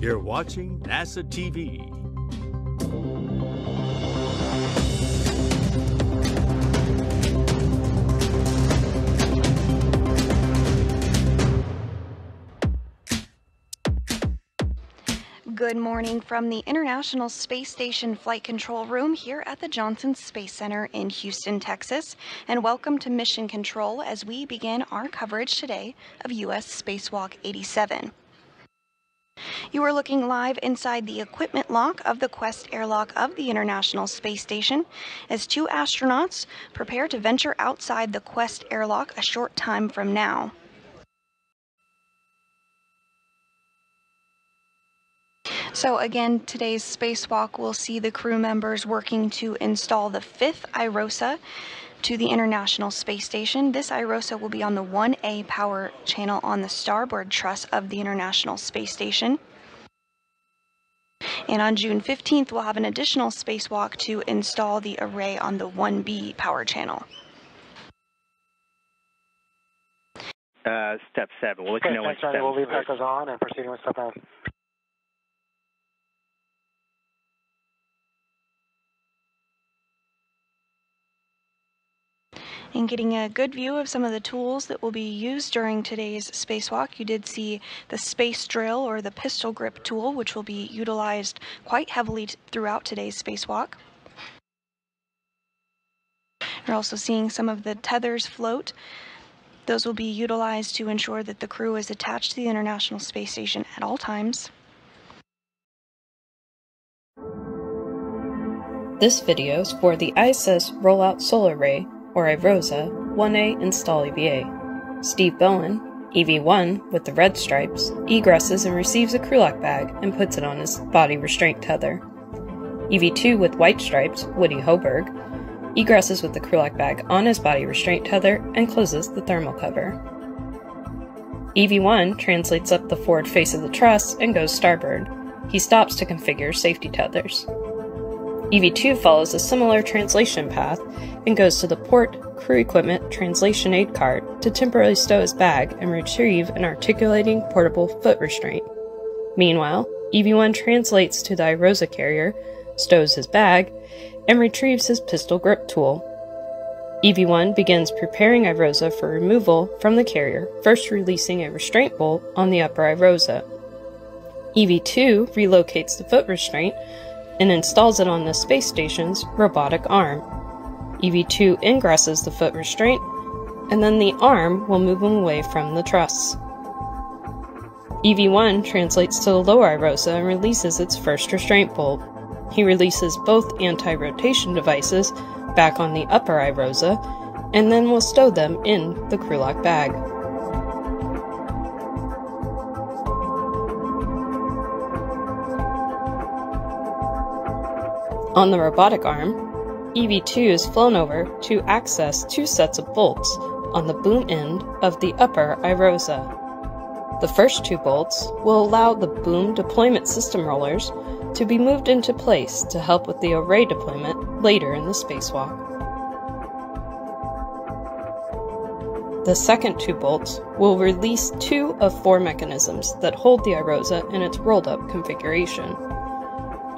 You're watching NASA TV. Good morning from the International Space Station Flight Control Room here at the Johnson Space Center in Houston, Texas, and welcome to Mission Control as we begin our coverage today of U.S. Spacewalk 87. You are looking live inside the equipment lock of the Quest airlock of the International Space Station as two astronauts prepare to venture outside the Quest airlock a short time from now. So again, today's spacewalk will see the crew members working to install the fifth IROSA to the International Space Station. This IROSA will be on the 1A power channel on the starboard truss of the International Space Station. And on June 15th, we'll have an additional spacewalk to install the array on the 1B power channel. Uh, step seven. We'll let you know when Thanks, step Johnny. We'll leave starts. echoes on and proceeding with step nine. And getting a good view of some of the tools that will be used during today's spacewalk. You did see the space drill or the pistol grip tool, which will be utilized quite heavily throughout today's spacewalk. You're also seeing some of the tethers float. Those will be utilized to ensure that the crew is attached to the International Space Station at all times. This video is for the ISS Rollout Solar Array, or IROSA, 1A install EVA. Steve Bowen, EV1 with the red stripes, egresses and receives a lock bag and puts it on his body restraint tether. EV2 with white stripes, Woody Hoburg, egresses with the lock bag on his body restraint tether and closes the thermal cover. EV1 translates up the forward face of the truss and goes starboard. He stops to configure safety tethers. EV2 follows a similar translation path and goes to the port crew equipment translation aid cart to temporarily stow his bag and retrieve an articulating portable foot restraint. Meanwhile, EV1 translates to the IROSA carrier, stows his bag, and retrieves his pistol grip tool. EV1 begins preparing IROSA for removal from the carrier, first releasing a restraint bolt on the upper IROSA. EV2 relocates the foot restraint and installs it on the space station's robotic arm. EV2 ingresses the foot restraint, and then the arm will move him away from the truss. EV1 translates to the lower IROSA and releases its first restraint bolt. He releases both anti rotation devices back on the upper IROSA and then will stow them in the lock bag. On the robotic arm, EV2 is flown over to access two sets of bolts on the boom end of the upper IROSA. The first two bolts will allow the boom deployment system rollers to be moved into place to help with the array deployment later in the spacewalk. The second two bolts will release two of four mechanisms that hold the IROSA in its rolled up configuration.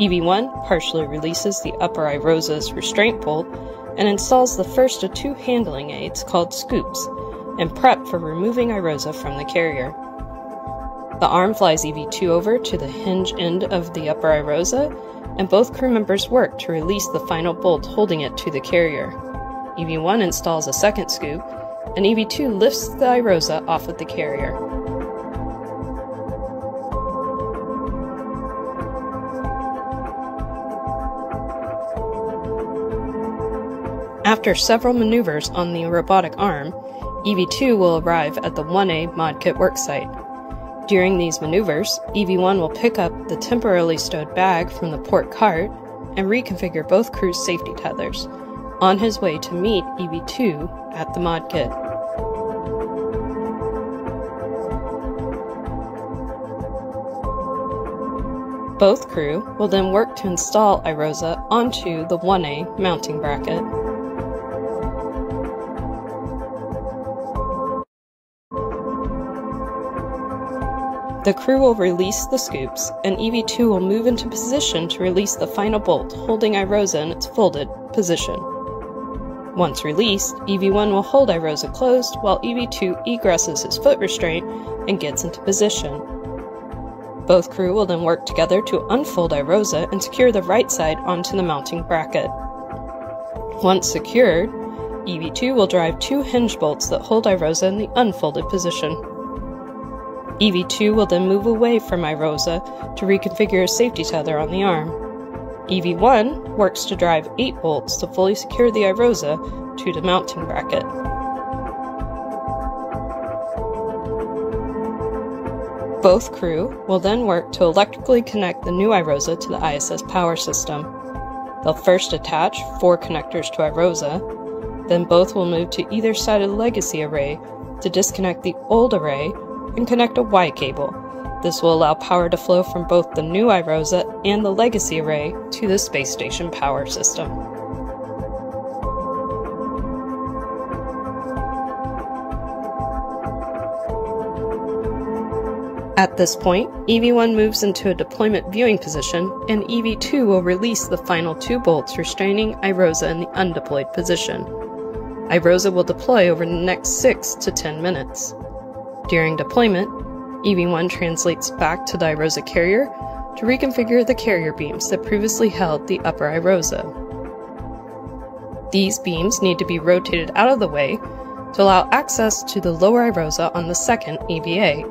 EV1 partially releases the upper IROSA's restraint bolt and installs the first of two handling aids called scoops and prep for removing IROSA from the carrier. The arm flies EV2 over to the hinge end of the upper IROSA, and both crew members work to release the final bolt holding it to the carrier. EV1 installs a second scoop, and EV2 lifts the IROSA off of the carrier. After several maneuvers on the robotic arm, EV2 will arrive at the 1A ModKit worksite. During these maneuvers, EV1 will pick up the temporarily stowed bag from the port cart and reconfigure both crews' safety tethers, on his way to meet EV2 at the ModKit. Both crew will then work to install IROSA onto the 1A mounting bracket. The crew will release the scoops, and EV2 will move into position to release the final bolt, holding Irosa in its folded position. Once released, EV1 will hold Irosa closed while EV2 egresses his foot restraint and gets into position. Both crew will then work together to unfold Irosa and secure the right side onto the mounting bracket. Once secured, EV2 will drive two hinge bolts that hold Irosa in the unfolded position. EV2 will then move away from Irosa to reconfigure a safety tether on the arm. EV1 works to drive 8 bolts to fully secure the Irosa to the mounting bracket. Both crew will then work to electrically connect the new Irosa to the ISS power system. They'll first attach four connectors to Irosa, then both will move to either side of the legacy array to disconnect the old array and connect a Y cable. This will allow power to flow from both the new Irosa and the legacy array to the space station power system. At this point, EV1 moves into a deployment viewing position, and EV2 will release the final two bolts restraining Irosa in the undeployed position. Irosa will deploy over the next 6 to 10 minutes. During deployment, EV1 translates back to the Irosa carrier to reconfigure the carrier beams that previously held the upper Irosa. These beams need to be rotated out of the way to allow access to the lower Irosa on the second EVA.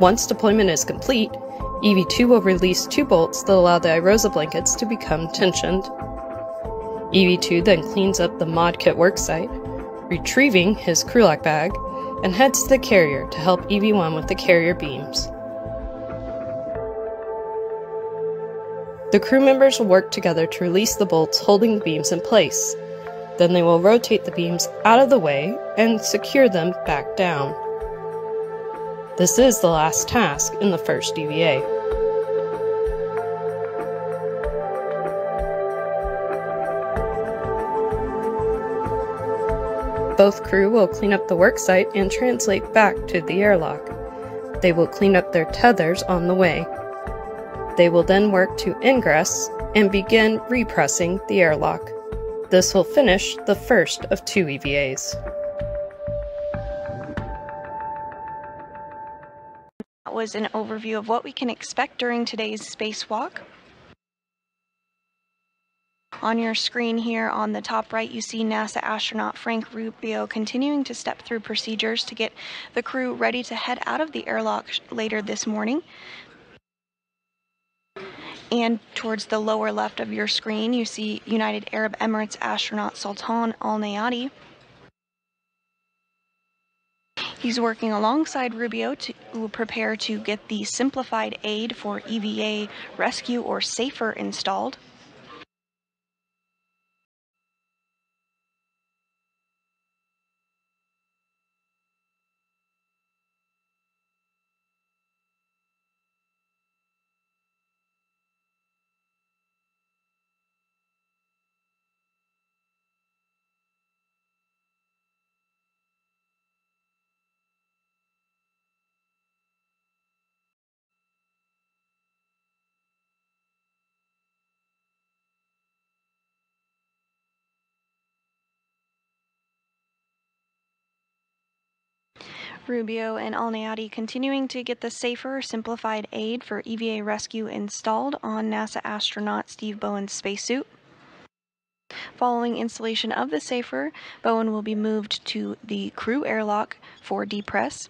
Once deployment is complete, EV2 will release two bolts that allow the Irosa blankets to become tensioned. EV2 then cleans up the mod kit worksite, retrieving his crewlock bag, and heads to the carrier to help EV1 with the carrier beams. The crew members will work together to release the bolts holding the beams in place. Then they will rotate the beams out of the way and secure them back down. This is the last task in the first EVA. Both crew will clean up the worksite and translate back to the airlock. They will clean up their tethers on the way. They will then work to ingress and begin repressing the airlock. This will finish the first of two EVAs. That was an overview of what we can expect during today's spacewalk. On your screen here on the top right, you see NASA astronaut Frank Rubio continuing to step through procedures to get the crew ready to head out of the airlock later this morning. And towards the lower left of your screen, you see United Arab Emirates astronaut Sultan Al Neyadi He's working alongside Rubio to prepare to get the simplified aid for EVA rescue or SAFER installed. Rubio and Al Neyadi continuing to get the safer, simplified aid for EVA rescue installed on NASA astronaut Steve Bowen's spacesuit. Following installation of the safer, Bowen will be moved to the crew airlock for depress.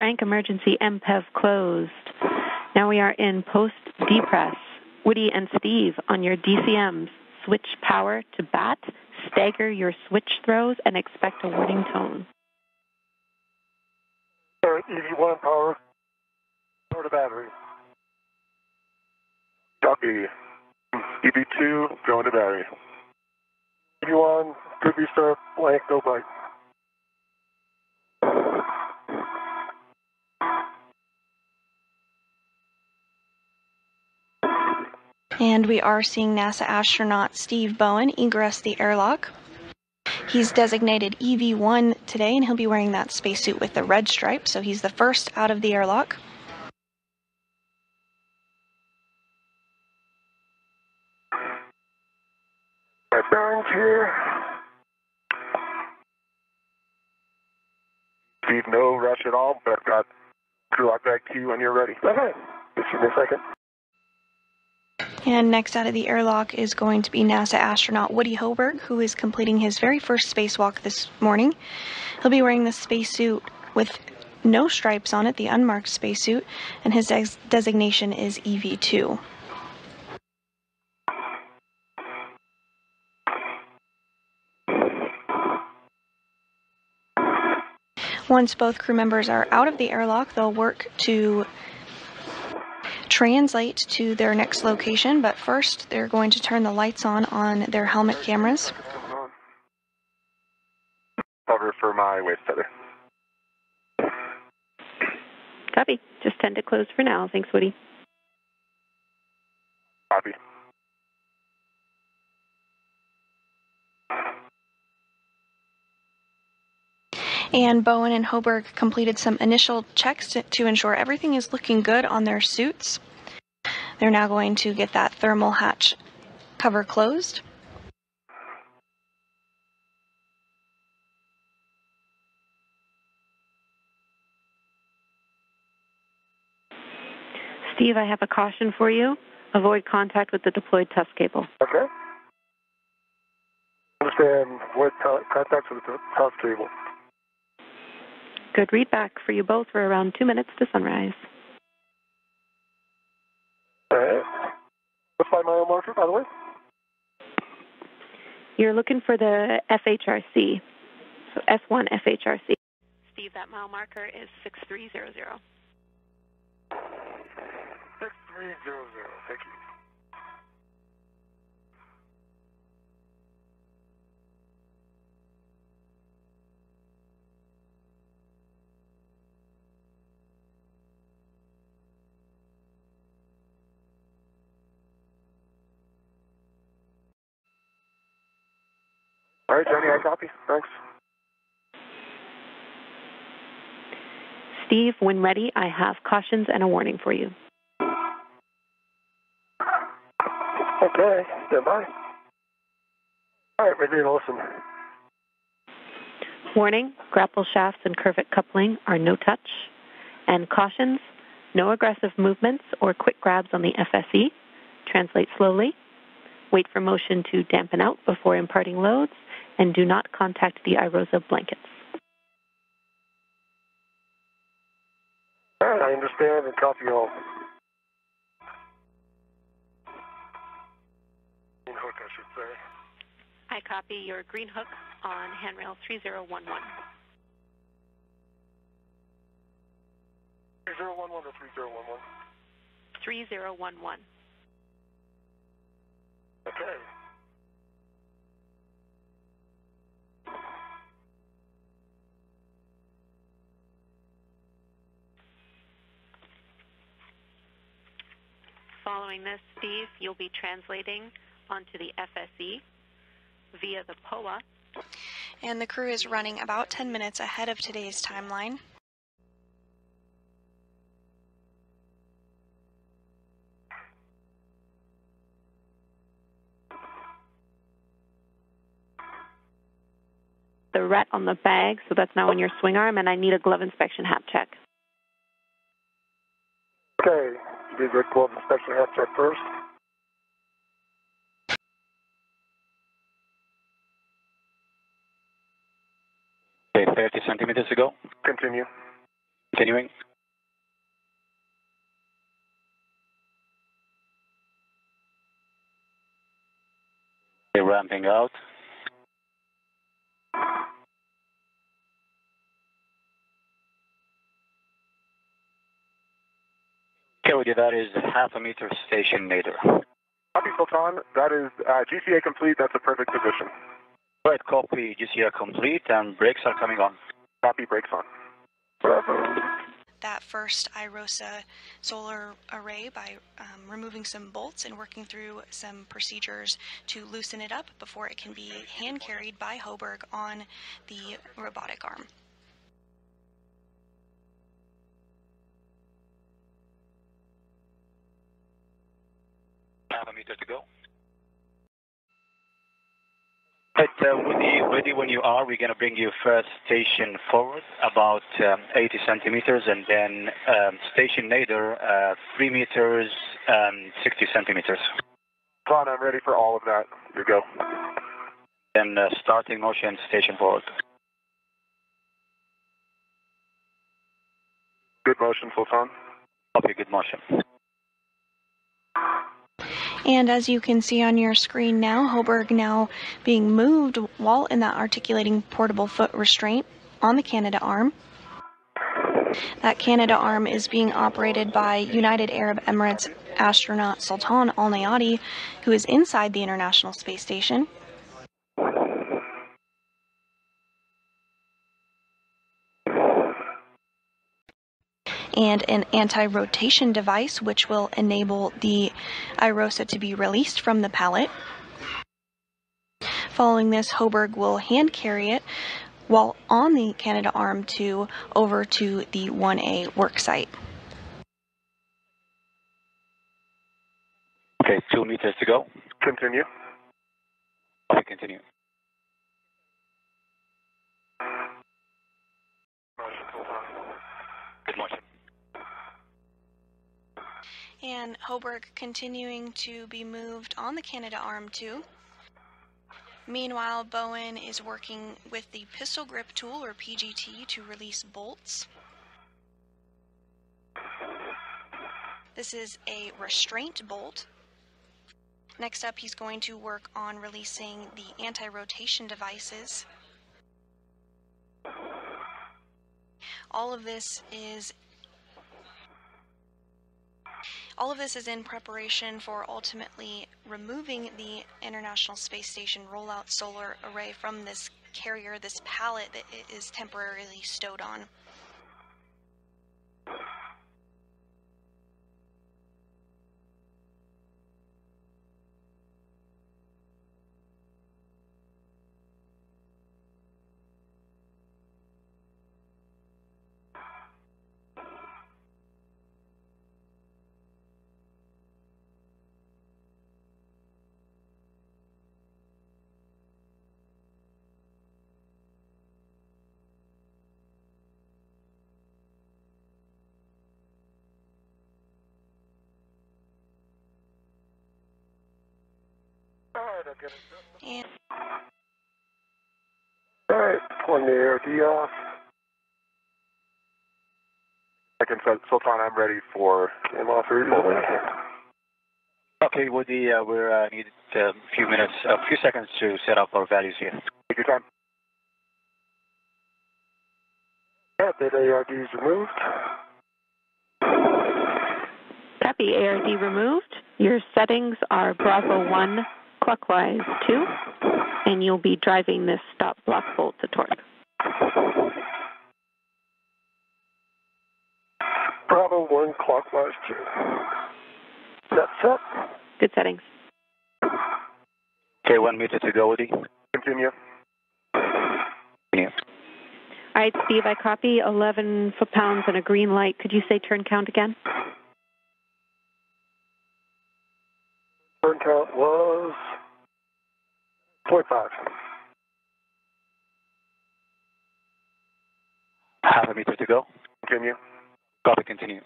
Frank, emergency MPEV closed. Now we are in post depress. Woody and Steve on your DCMs. Switch power to bat, stagger your switch throws, and expect a warning tone. Right, EV1 power, power to battery. Copy. EV2, going to battery. EV1, good restart, blank, no bite. And we are seeing NASA astronaut Steve Bowen egress the airlock. He's designated EV1 today, and he'll be wearing that spacesuit with the red stripe, so he's the first out of the airlock. My bearings here. Steve, no rush at all, but I've got crew lock back to you when you're ready. Okay, just give me a second. And next out of the airlock is going to be NASA astronaut Woody Hoburg, who is completing his very first spacewalk this morning. He'll be wearing the spacesuit with no stripes on it, the unmarked spacesuit, and his des- designation is EV2. Once both crew members are out of the airlock, they'll work to translate to their next location, but first they're going to turn the lights on on their helmet cameras. Cover for my waist tether. Copy. Just tend to close for now. Thanks, Woody. Copy. And Bowen and Hoburg completed some initial checks to, to ensure everything is looking good on their suits. They're now going to get that thermal hatch cover closed. Steve, I have a caution for you. Avoid contact with the deployed test cable. Okay. Understand what co- contacts with the top cable. Good readback for you both. We're around two minutes to sunrise. All right. What's my mile marker, by the way? You're looking for the FHRC, so S1 FHRC. Steve, that mile marker is 6300. 6300, thank you. All right, Johnny, I copy. Thanks. Steve, when ready, I have cautions and a warning for you. Okay, stand by. All right, ready to listen. Warning, grapple shafts and curvic coupling are no touch. And cautions, no aggressive movements or quick grabs on the FSE. Translate slowly. Wait for motion to dampen out before imparting loads. And do not contact the IROSA blankets. All right, I understand and copy all. Green hook, I should say. I copy your green hook on handrail 3011. 3011 or 3011? 3011. Okay. Following this, Steve, you'll be translating onto the FSE via the POA. And the crew is running about 10 minutes ahead of today's timeline. The ret on the bag, so that's now on your swing arm, and I need a glove inspection hat check. Okay, do the glove inspection check first. Okay, 30 centimeters ago. Continue. Continuing. Okay, ramping out. Okay, that is half a meter station nadir. Copy, Sultan. That is uh, GCA complete. That's a perfect position. Right, copy. GCA complete and brakes are coming on. Copy, brakes on. Bravo. that first IROSA solar array by um, removing some bolts and working through some procedures to loosen it up before it can be hand carried by Hoburg on the robotic arm. Half a meter to go. Right, uh, ready when you are. We're going to bring you first station forward about um, 80 centimeters and then um, station nadir uh, 3 meters um, 60 centimeters. Sultan, I'm ready for all of that. You go. Then uh, starting motion station forward. Good motion, Sultan. Copy, good motion. And as you can see on your screen now, Hoburg now being moved while in that articulating portable foot restraint on the Canadarm. That Canadarm is being operated by United Arab Emirates astronaut Sultan Al Neyadi, who is inside the International Space Station. And an anti-rotation device which will enable the IROSA to be released from the pallet. Following this, Hoburg will hand carry it while on the Canadarm 2 over to the 1A worksite. Okay, 2 meters to go. Continue. Copy, continue. Good motion. And Hoburg continuing to be moved on the Canadarm 2. Meanwhile, Bowen is working with the pistol grip tool or PGT to release bolts. This is a restraint bolt. Next up, he's going to work on releasing the anti-rotation devices. All of this is all of this is in preparation for ultimately removing the International Space Station rollout solar array from this carrier, this pallet that it is temporarily stowed on. And All right, pulling the ARD off. I can set Sultan. I'm ready for game off removal. Okay, Woody, uh, we're uh, need a few minutes, a few seconds to set up our values here. Take your time. Yeah, that ARD is removed. Copy, ARD removed. Your settings are Bravo 1 clockwise 2, and you'll be driving this stop block bolt to torque. Bravo 1 clockwise 2. That's set. Good settings. Okay, one meter to go, Woody. Continue. Continue. All right, Steve, I copy 11 foot pounds and a green light. Could you say turn count again? Turn count was 0.5. Half a meter to go. Continue. Copy, continue.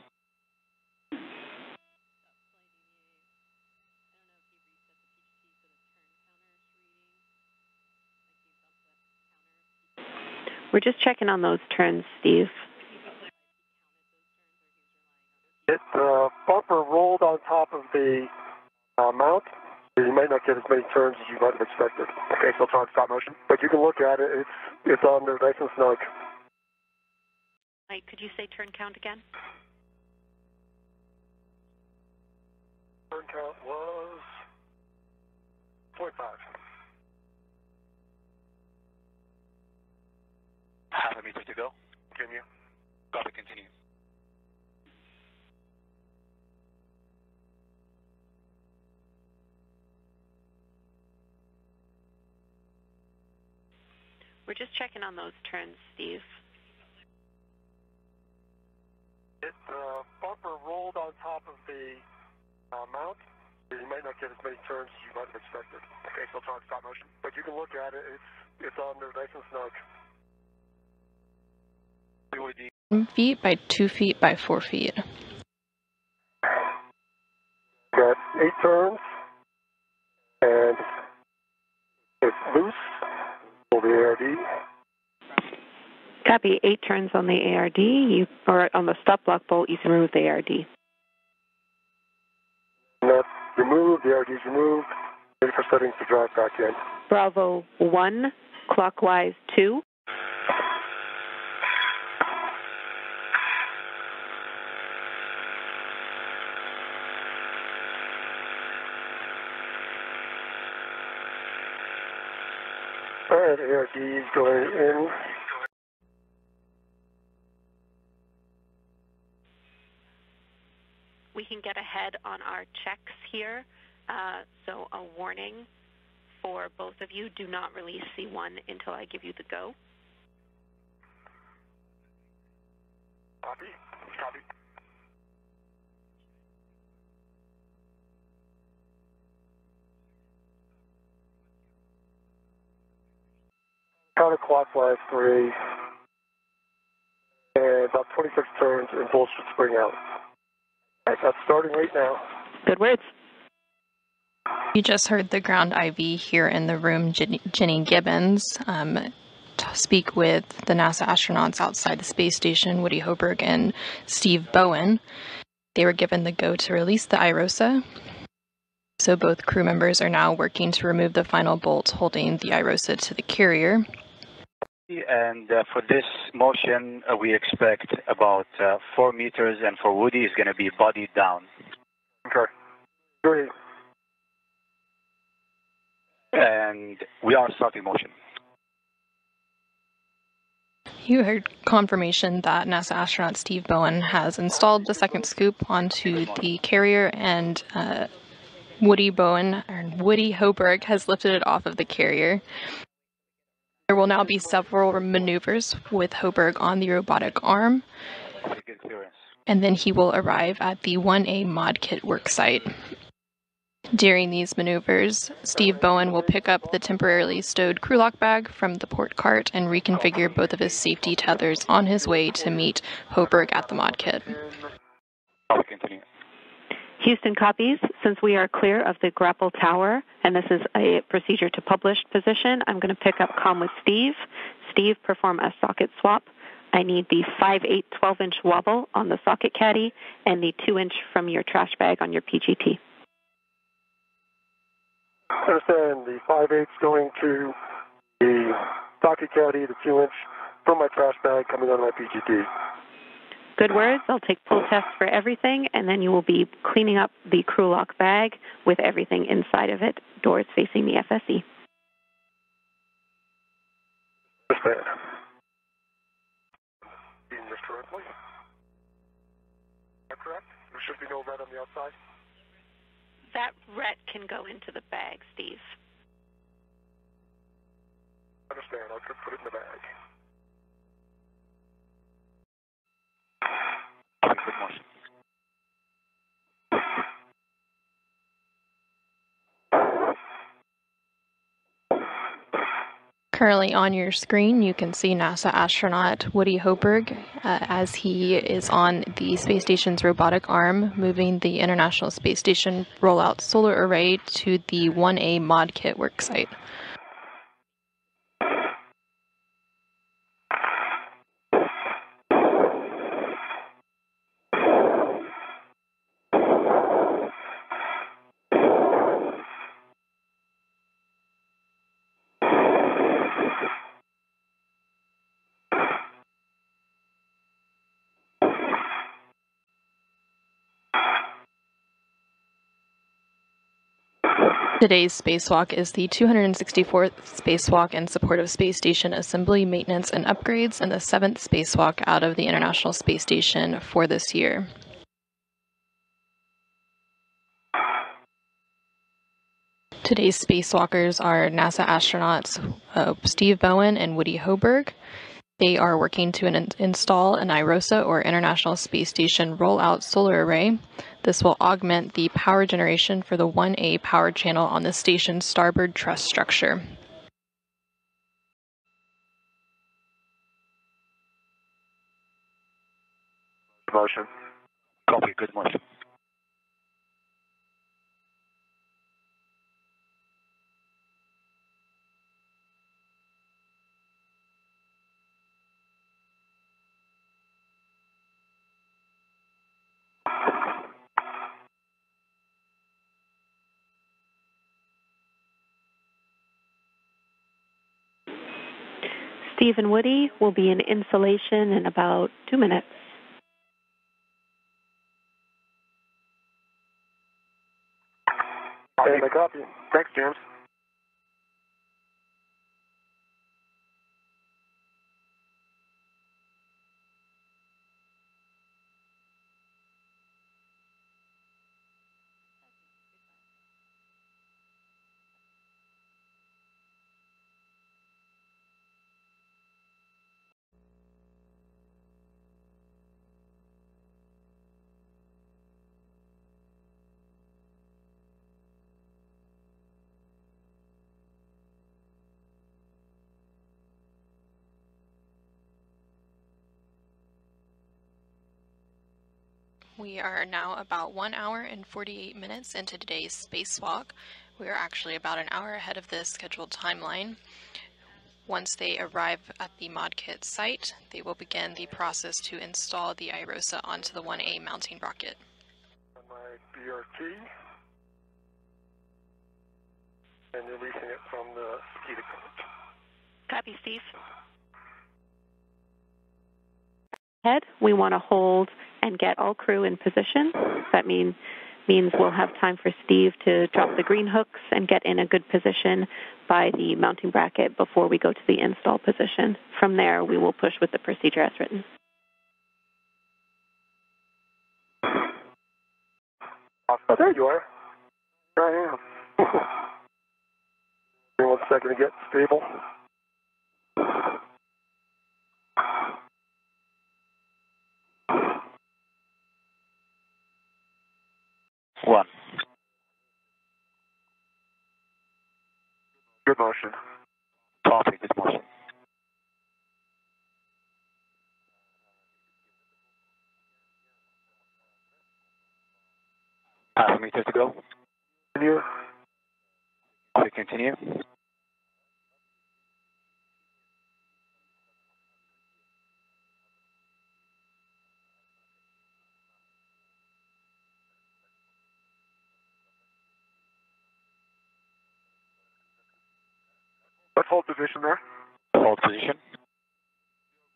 We're just checking on those turns, Steve. It uh, bumper rolled on top of the uh, mount. You might not get as many turns as you might have expected. Okay, still trying stop motion. But you can look at it. It's it's on there nice and snug. Mike, could you say turn count again? Turn count was 0.5. Half a meter to go. Continue. Copy, continue. We're just checking on those turns, Steve. It uh, bumper rolled on top of the uh, mount. You might not get as many turns as you might have expected. Okay, still trying stop motion. But you can look at it. It's it's on there nice and snug. feet by two feet by four feet. Got eight turns, and it's loose. The ARD. Copy. Eight turns on the ARD. You or on the stop block bolt. You can remove the ARD. That's removed. The ARD is removed. Ready for settings to drive back in. Bravo one, clockwise two. All right, ARD is going in. We can get ahead on our checks here. Uh, so a warning for both of you: do not release C1 until I give you the go. Copy. Copy. Counterclockwise three. And about 26 turns, and bolts should spring out. All right, that's starting right now. Good words. You just heard the ground IV here in the room, Jen- Jenny Gibbons, um, t- speak with the NASA astronauts outside the space station, Woody Hoburg and Steve Bowen. They were given the go to release the IROSA. So both crew members are now working to remove the final bolt holding the IROSA to the carrier. And uh, for this motion, uh, we expect about uh, four meters, and for Woody, is going to be body down. Okay. Great. And we are starting motion. You heard confirmation that NASA astronaut Steve Bowen has installed the second scoop onto the carrier, and uh, Woody Bowen or Woody Hoburg has lifted it off of the carrier. There will now be several maneuvers with Hoburg on the robotic arm, and then he will arrive at the 1A mod kit worksite. During these maneuvers, Steve Bowen will pick up the temporarily stowed crew lock bag from the port cart and reconfigure both of his safety tethers on his way to meet Hoburg at the mod kit. Houston copies. Since we are clear of the grapple tower, and this is a procedure to published position, I'm going to pick up comm with Steve. Steve, perform a socket swap. I need the 5/8 12 inch wobble on the socket caddy and the 2 inch from your trash bag on your PGT. Understand the 5 8 going to the socket caddy, the 2 inch from my trash bag coming of my PGT. Good words. I'll take pull tests for everything, and then you will be cleaning up the crew lock bag with everything inside of it, doors facing the FSE. Understand. Being this correctly? Am I correct? There should be no red on the outside? That ret can go into the bag, Steve. Understand. I'll just put it in the bag. Currently on your screen, you can see NASA astronaut Woody Hoburg uh, as he is on the space station's robotic arm, moving the International Space Station rollout solar array to the 1A mod kit worksite. Today's spacewalk is the 264th spacewalk in support of space station assembly, maintenance, and upgrades, and the seventh spacewalk out of the International Space Station for this year. Today's spacewalkers are NASA astronauts uh, Steve Bowen and Woody Hoburg. They are working to in- install an IROSA or International Space Station rollout solar array. This will augment the power generation for the 1A power channel on the station's starboard truss structure. Motion. Copy. Good motion. Steve and Woody will be in insulation in about two minutes. Copy. Thanks, James. We are now about one hour and 48 minutes into today's spacewalk. We are actually about an hour ahead of the scheduled timeline. Once they arrive at the ModKit site, they will begin the process to install the IROSA onto the 1A mounting rocket. My BRT. And releasing it from the ski coach. Copy, Steve. Head, we want to hold and get all crew in position. That mean, means we'll have time for Steve to drop the green hooks and get in a good position by the mounting bracket before we go to the install position. From there, we will push with the procedure as written. Oh, there you are. There I am. Give me one second to get stable. One. Good motion. Copy. Good motion. Half a meter to go. Continue. We continue. Let's hold position there. Hold position.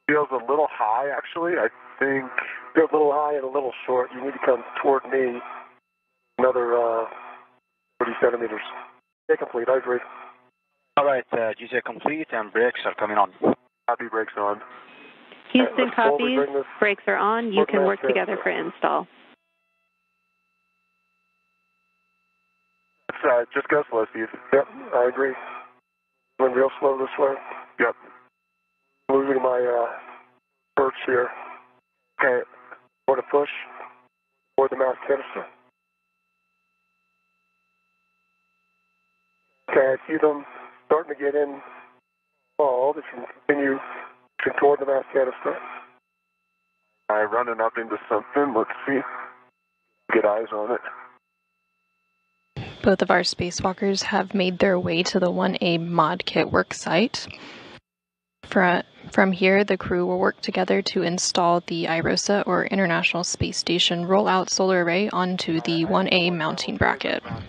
Feels a little high, actually. I think You're a little high and a little short. You need to come toward me another uh, 30 centimeters. Yeah, complete. I agree. All right. Uh, GJ complete and brakes are coming on. copy brakes on. Houston let's copies. bring Brakes are on. You can work together for install. Let's uh, just go slow, Steve. Yep, I agree. Going real slow this way. Yep. Moving my uh, perch here. Okay. Or to push. Or the mass canister. Okay, I see them starting to get in. Oh, they can continue to toward the mass canister. I running up into something. Let's see. Get eyes on it. Both of our spacewalkers have made their way to the 1A mod kit work site. From here, the crew will work together to install the IROSA or International Space Station rollout solar array onto the 1A mounting bracket. Let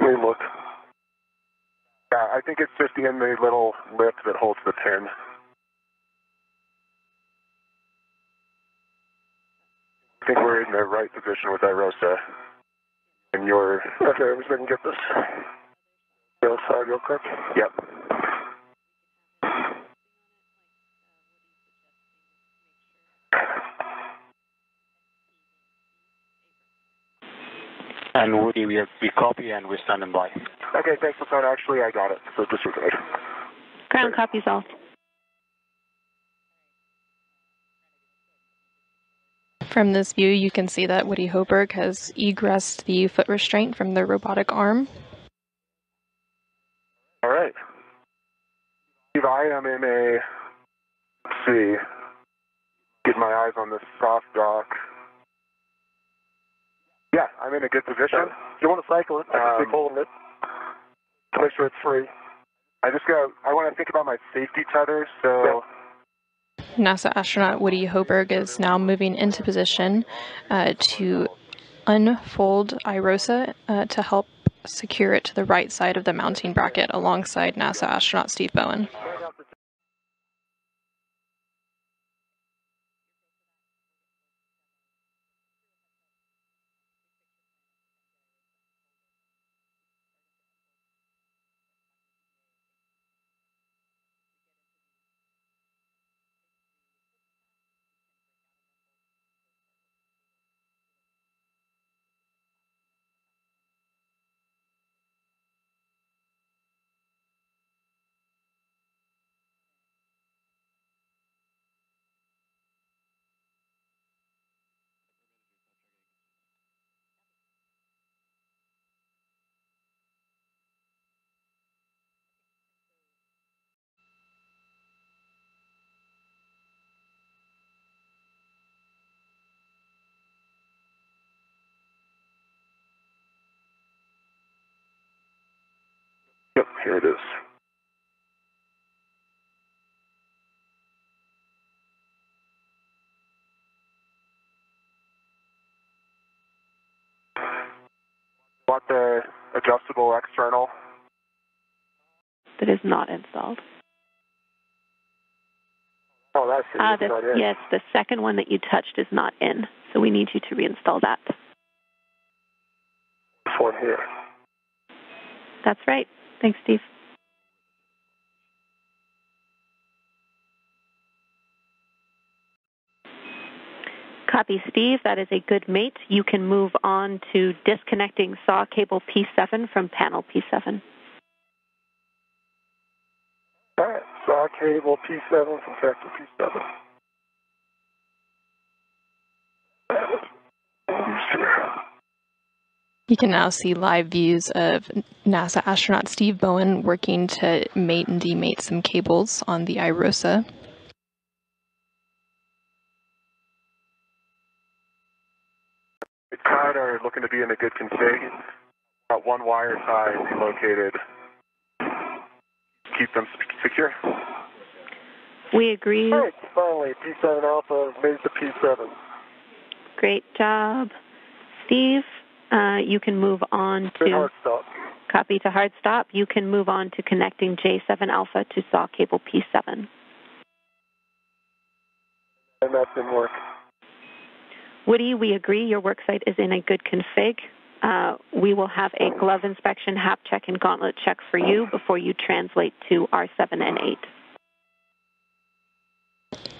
me look. Yeah, I think it's just in the little lip that holds the pin. I think we're in the right position with Irosa. And you're... Okay, I'm just going to get this. The other side real quick. Yep. And Woody, we, have, we copy and we're standing by. Okay, thanks, for Lapone. Actually, I got it, so just disregard. Ground copies all. From this view, you can see that Woody Hoburg has egressed the foot restraint from the robotic arm. All right. Steve, I am in a, let's see, get my eyes on this soft dock. Yeah, I'm in a good position. Do you want to cycle it? I can Um, keep holding it to make sure it's free. I just got, I want to think about my safety tethers, so NASA astronaut Woody Hoburg is now moving into position uh, to unfold IROSA uh, to help secure it to the right side of the mounting bracket alongside NASA astronaut Steve Bowen. yep, here it is. Want the adjustable external? That is not installed. Oh, that's it. Uh, the, not in. yes, the second one that you touched is not in, so we need you to reinstall that. This one here. That's right. Thanks, Steve. Copy, Steve. That is a good mate. You can move on to disconnecting saw cable P7 from panel P7. All right, saw cable P7 from sector P7. You can now see live views of NASA astronaut Steve Bowen working to mate and demate some cables on the IROSA. The COD are looking to be in a good config. Got one wire tie located. Keep them secure. We agree. All right, finally, P7 Alpha made the P7. Great job. Steve, uh, you can move on Good to hard stop. copy to hard stop. You can move on to connecting J7 Alpha to saw cable P7. And that didn't work. Woody, we agree your work site is in a good config. Uh, we will have a glove inspection, hap check, and gauntlet check for you before you translate to R7 and 8.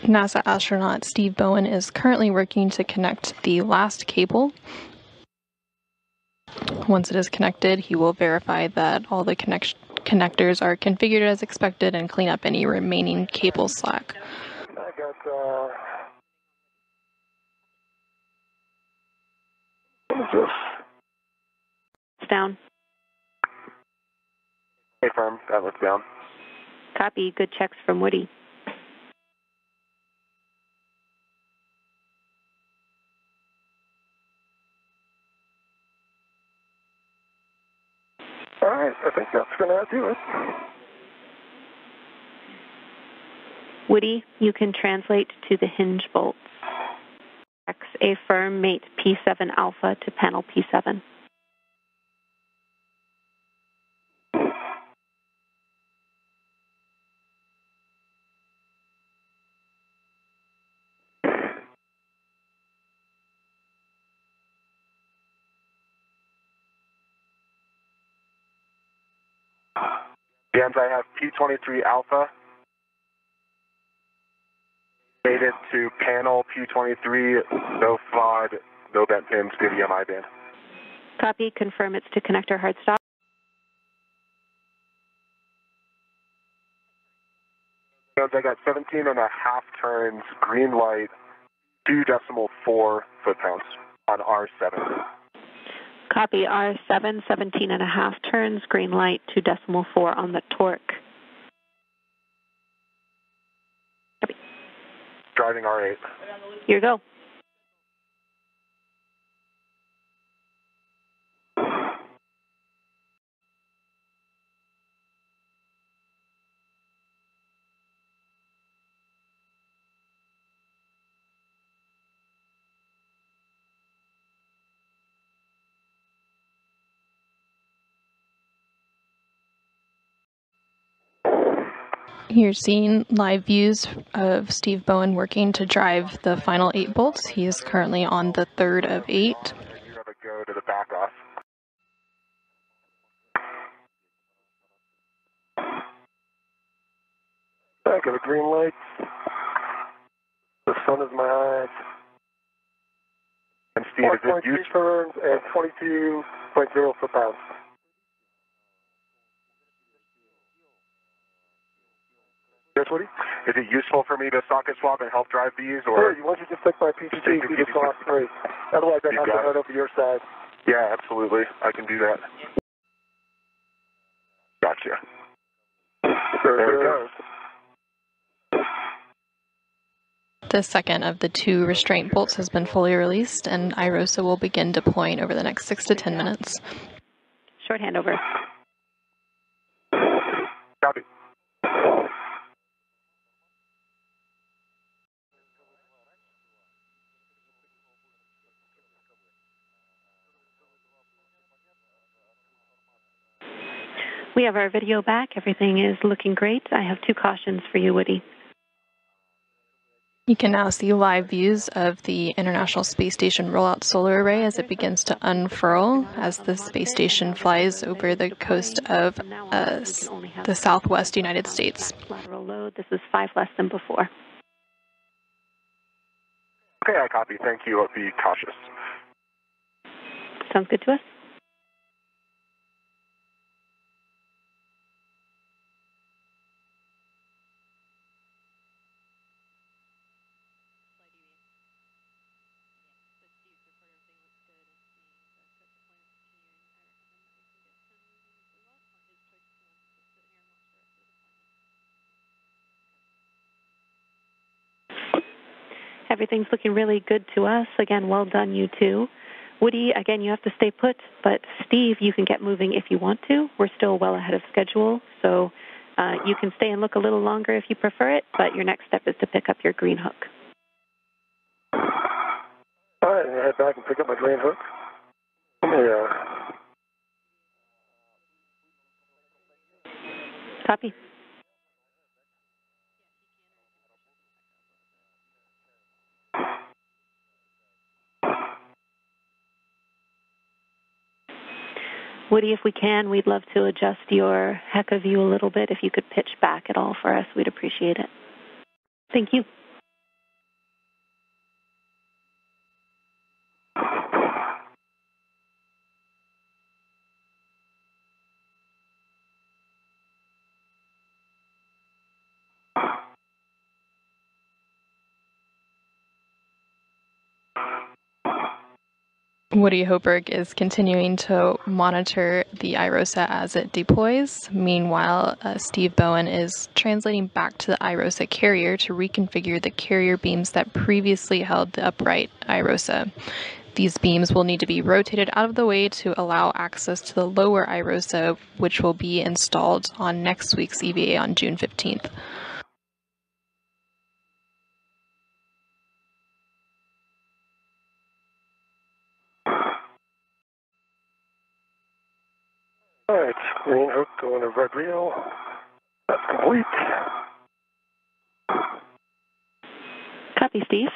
NASA astronaut Steve Bowen is currently working to connect the last cable. Once it is connected, he will verify that all the connect- connectors are configured as expected and clean up any remaining cable slack. I got, uh, what is this? It's down. Hey, firm. That looks down. Copy. Good checks from Woody. All right, I think that's going to do it. Woody, you can translate to the hinge bolts. X a firm mate P7 alpha to panel P7. Jams, I have P23 Alpha. Made it to panel P23, no FOD, no bent pins, good EMI band. Copy. Confirm it's to connector hard stop. Jams, I got 17 and a half turns, green light, 2 decimal 4 foot pounds on R7. Copy. R7, 17 and a half turns, green light, 2 decimal 4 on the torque. Copy. Driving R8. Here you go. You're seeing live views of Steve Bowen working to drive the final eight bolts. He is currently on the third of eight. You have a go to the back off. Back of the green light. The sun is my eyes. And Steve, is it 4.3 use, turns and 22.0 foot pounds. Yes, Woody? is it useful for me to socket swap and help drive these, Sure, or? you want you just take my PGT, Take the you just PGT. off three. Otherwise, I'd have to got it. run over your side. Yeah, absolutely. I can do that. Gotcha. There it goes. The second of the two restraint bolts has been fully released, and IROSA will begin deploying over the next six to ten minutes. Short handover. Copy. We have our video back. Everything is looking great. I have two cautions for you, Woody. You can now see live views of the International Space Station rollout solar array as it begins to unfurl as the space station flies over the coast of uh, the southwest United States. Lateral load. This is five less than before. Okay, I copy. Thank you. I'll be cautious. Sounds good to us? Everything's looking really good to us. Again, well done, you two. Woody, again, you have to stay put, but Steve, you can get moving if you want to. We're still well ahead of schedule, so uh, you can stay and look a little longer if you prefer it, but your next step is to pick up your green hook. All right, I'm going to head back and pick up my green hook. Yeah. Copy. Woody, if we can, we'd love to adjust your HECA view a little bit. If you could pitch back at all for us, we'd appreciate it. Thank you. Woody Hoburg is continuing to monitor the IROSA as it deploys. Meanwhile, uh, Steve Bowen is translating back to the IROSA carrier to reconfigure the carrier beams that previously held the upright IROSA. These beams will need to be rotated out of the way to allow access to the lower IROSA, which will be installed on next week's EVA on June 15th. All right, green hook going to red reel. That's complete. Copy, Steve.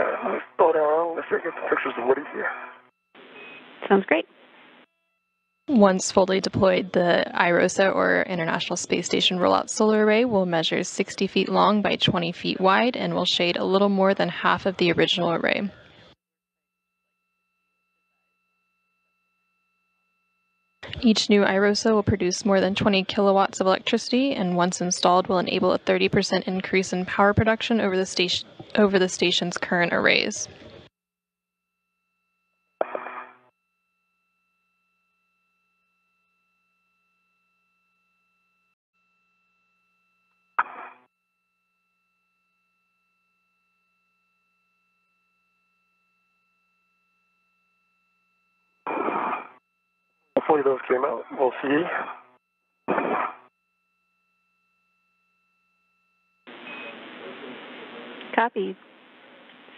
Uh, slow down. Let's get some pictures of Woody here. Sounds great. Once fully deployed, the IROSA or International Space Station Rollout Solar Array will measure 60 feet long by 20 feet wide and will shade a little more than half of the original array. Each new IROSA will produce more than 20 kilowatts of electricity and once installed will enable a 30% increase in power production over the, station, over the station's current arrays. Hopefully those came out. Uh, we'll see. Copy.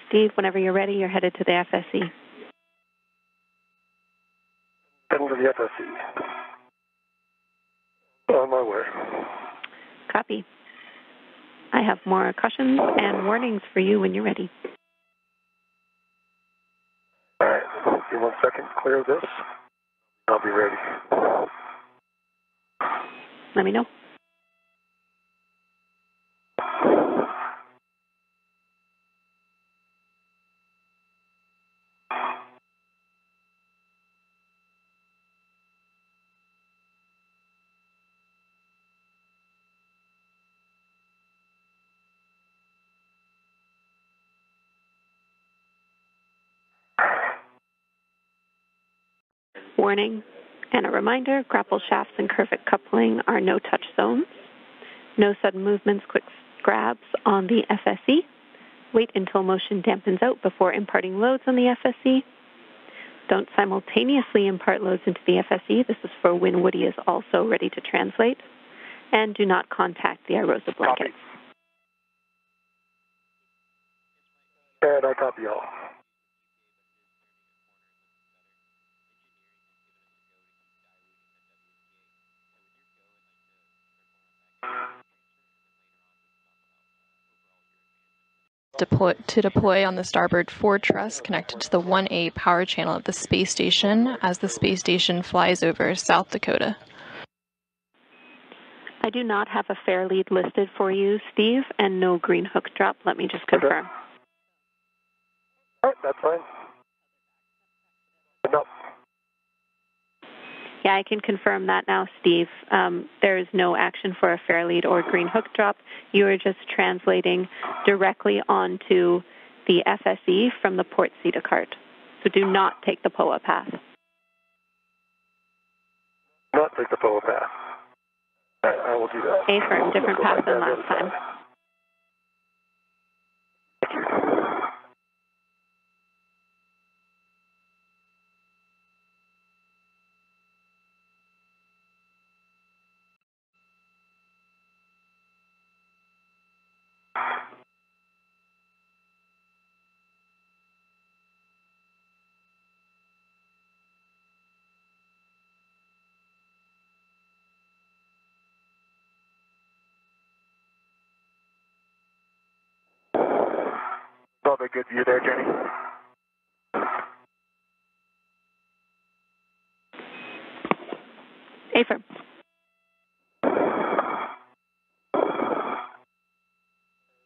Steve, whenever you're ready, you're headed to the FSE. Heading to the FSE. On oh, my way. Copy. I have more cautions and warnings for you when you're ready. All right. Give me one second. Clear this. I'll be ready. Let me know. Warning and a reminder, grapple shafts and curvic coupling are no-touch zones. No sudden movements, quick grabs on the FSE. Wait until motion dampens out before imparting loads on the FSE. Don't simultaneously impart loads into the FSE. This is for when Woody is also ready to translate. And do not contact the IROSA blankets. And I copy all. Deploy, to deploy on the starboard forward truss connected to the 1A power channel of the space station as the space station flies over South Dakota. I do not have a fair lead listed for you, Steve, and no green hook drop. Let me just confirm. Okay. All right, that's fine. No. Yeah, I can confirm that now, Steve. Um, there is no action for a fair lead or green hook drop. You are just translating directly onto the FSE from the port CETA cart. So do not take the POA path. Not take the POA path. I, I will do that. A firm, different path than last time. Probably good view there, Jenny. A-firm.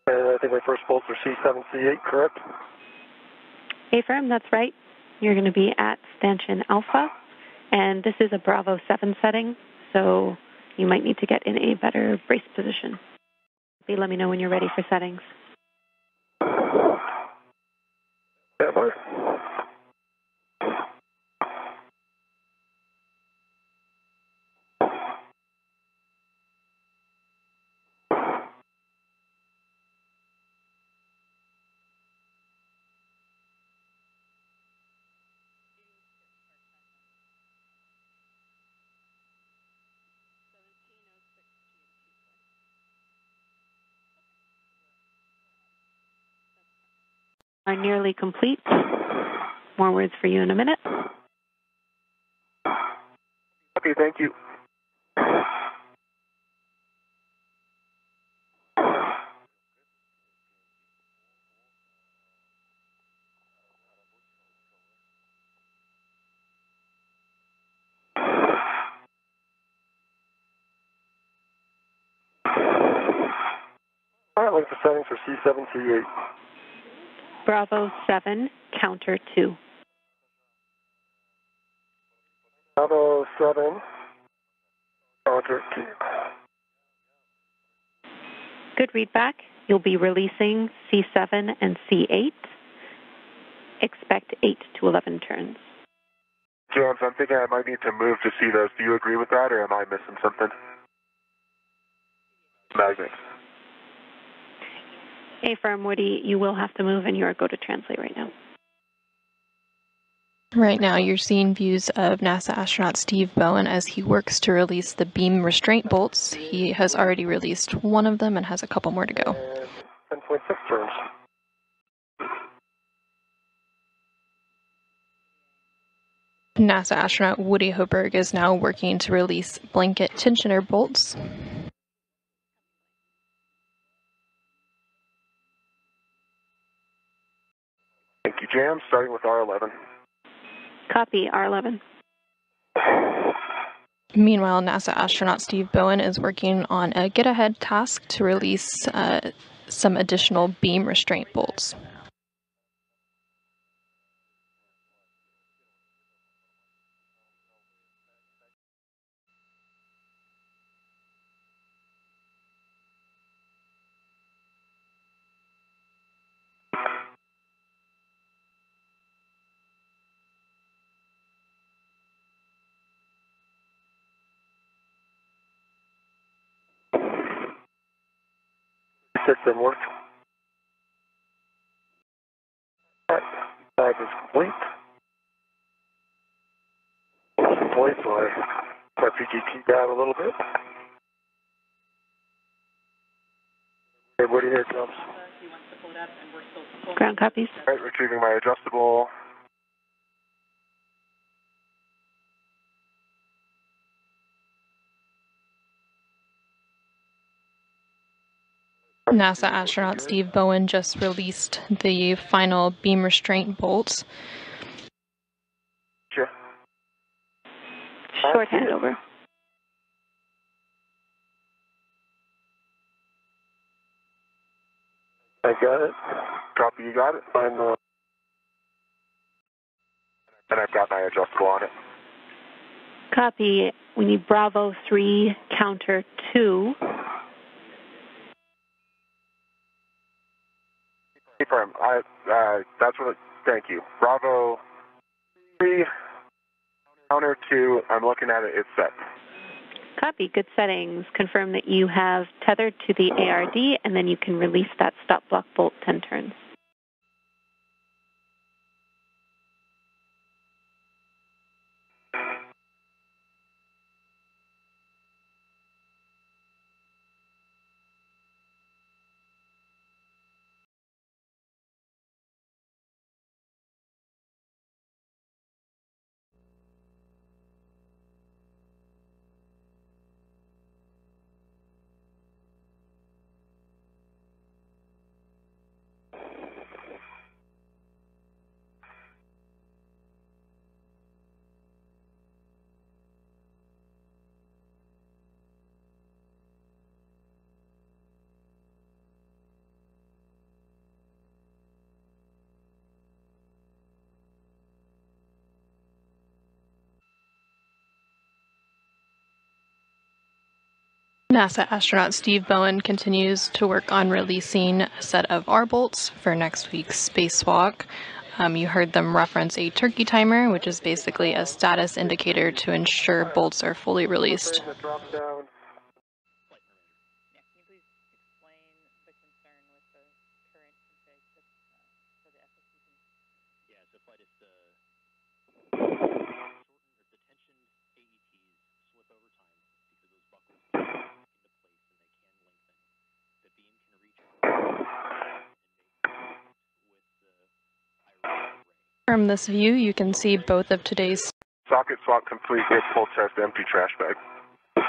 And uh, I think my first bolts are C7, C8, correct? A-firm, that's right. You're going to be at stanchion alpha, and this is a Bravo 7 setting, so you might need to get in a better brace position. Let me know when you're ready for settings. are nearly complete. More words for you in a minute. Okay, thank you. All right, the settings for C7C8. Bravo 7, counter 2. Bravo 7, counter 2. Good readback. You'll be releasing C7 and C8. Expect 8 to 11 turns. James, I'm thinking I might need to move to see those. Do you agree with that, or am I missing something? Magnets. A firm Woody, you will have to move and you are go to translate right now. Right now, you're seeing views of NASA astronaut Steve Bowen as he works to release the beam restraint bolts. He has already released one of them and has a couple more to go. And 10.6 turns. NASA astronaut Woody Hoburg is now working to release blanket tensioner bolts. Jam. Starting with R11. Copy, R11. Meanwhile, NASA astronaut Steve Bowen is working on a get ahead task to release uh, some additional beam restraint bolts. System work. Alright, bag is complete. Complete, so I my PGT down a little bit. Everybody here comes. Ground copies. Alright, retrieving my adjustable. NASA astronaut Steve Bowen just released the final beam restraint bolts. Sure. Short handover. I got it. Copy, you got it. I'm, uh, And I've got my adjustable on it. Copy. We need Bravo 3, counter 2. Confirm. I, uh, that's what, thank you. Bravo 3, counter 2. I'm looking at it. It's set. Copy. Good settings. Confirm that you have tethered to the ARD and then you can release that stop block bolt 10 turns. NASA astronaut Steve Bowen continues to work on releasing a set of R bolts for next week's spacewalk. Um, you heard them reference a turkey timer, which is basically a status indicator to ensure bolts are fully released. the drop down. From this view, you can see both of today's Socket swap complete. Gate full test. Empty trash bag.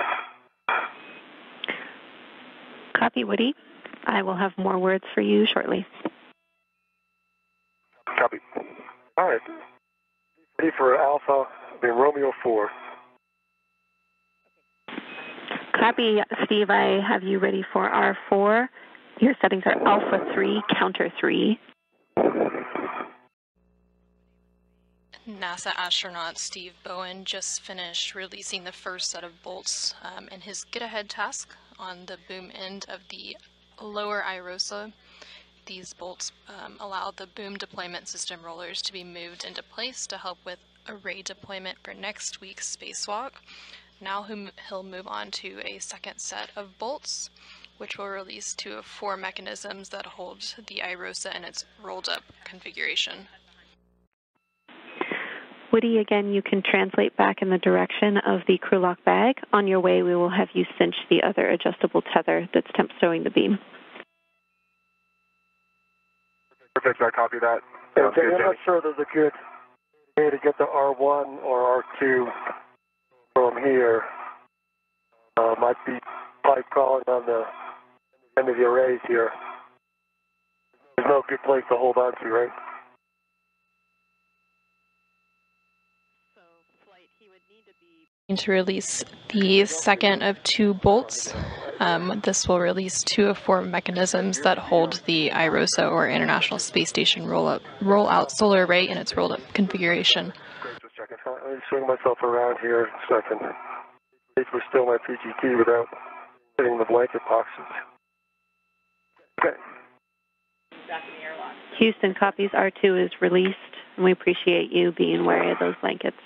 Copy, Woody. I will have more words for you shortly. Copy. All right. Ready for Alpha, the Romeo 4. Copy, Steve. I have you ready for R4 Your settings are Alpha 3, Counter 3. NASA astronaut Steve Bowen just finished releasing the first set of bolts um, in his get ahead task on the boom end of the lower IROSA. These bolts um, allow the boom deployment system rollers to be moved into place to help with array deployment for next week's spacewalk. Now he'll move on to a second set of bolts, which will release two of four mechanisms that hold the IROSA in its rolled up configuration. Woody, again, you can translate back in the direction of the crew lock bag. On your way, we will have you cinch the other adjustable tether that's temp stowing the beam. Perfect, I copy that. Okay, good, I'm not sure there's a good way to get the R1 or R2 from here. Uh, might be pipe crawling on the end of the arrays here. There's no good place to hold on to, right? To release the second of two bolts. Um, this will release two of four mechanisms that hold the IROSA or International Space Station roll up roll out solar array in its rolled up configuration. Just checking. Let me swing myself around here so I can safely still my PGT without hitting the blanket boxes. Okay. Houston copies R2 is released, and we appreciate you being wary of those blankets.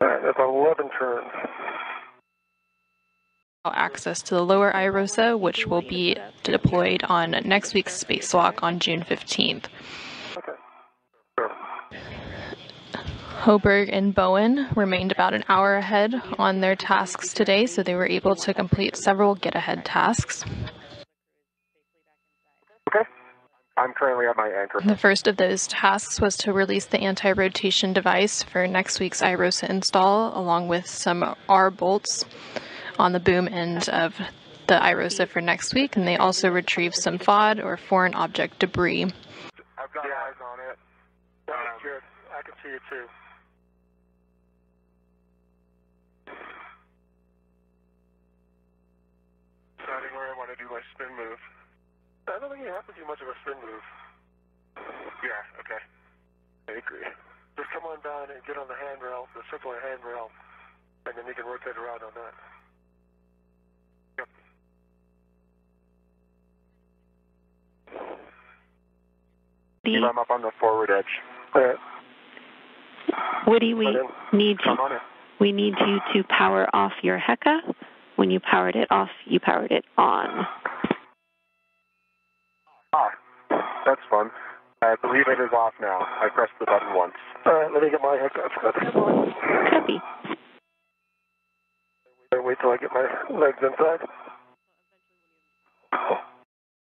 All right, that's 11 turns. Access to the lower IROSA, which will be deployed on next week's spacewalk on June 15th. Okay. Sure. Hoburg and Bowen remained about an hour ahead on their tasks today, so they were able to complete several get ahead tasks. Okay. I'm currently at my anchor. The first of those tasks was to release the anti-rotation device for next week's IROSA install, along with some R bolts on the boom end of the IROSA for next week, and they also retrieved some FOD or foreign object debris. I've got yeah. eyes on it. That's um, good. I can see it too. Deciding where I want to do my spin move. I don't think you have to do much of a spin move. Yeah, okay. I agree. Just come on down and get on the handrail, the circular handrail, and then you can rotate around on that. Yep. I'm up on the forward edge. Right. Woody, we need to, we need you to power off your HECA. When you powered it off, you powered it on. That's fun. I believe it is off now. I pressed the button once. All right, let me get my hiccups. Happy. Wait till I get my legs inside. Oh.